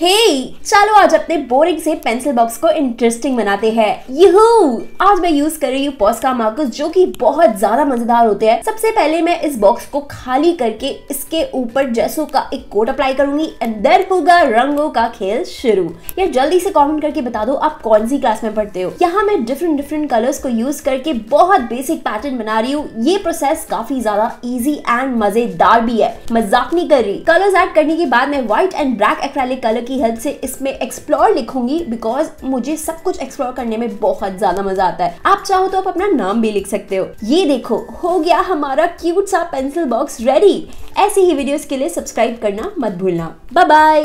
हे hey, चलो आज अपने बोरिंग से पेंसिल बॉक्स को इंटरेस्टिंग बनाते हैं। यूहू आज मैं यूज़ कर रही हूँ पॉस्का मार्कस जो कि बहुत ज़्यादा मज़ेदार होते हैं। सबसे पहले मैं इस बॉक्स को खाली करके इसके ऊपर जैसो का एक कोट अप्लाई करूँगी देन होगा रंगों का खेल शुरू। यार जल्दी से कमेंट करके बता दो आप कौन सी क्लास में पढ़ते हो? यहाँ मैं डिफरेंट डिफरेंट कलर्स को यूज़ करके बहुत बेसिक पैटर्न बना रही हूँ। ये प्रोसेस काफ़ी ज़्यादा इजी एंड मज़ेदार भी है। मज़ाक नहीं कर रही। कलर्स एड करने के बाद मैं white and black acrylic colour की हेल्प से इसमें एक्सप्लोर लिखूँगी बिकॉज़ मुझे सब कुछ एक्सप्लोर करने में बहुत ज़्यादा मज़ा आता है। आप चाहो तो आप अपना नाम भी लिख सकते हो। ये देखो, हो गया हमारा क्यूट सा पेंसिल बॉक्स रेडी ऐसी ही वीडियोस के लिए सब्सक्राइब करना मत भूलना। Bye bye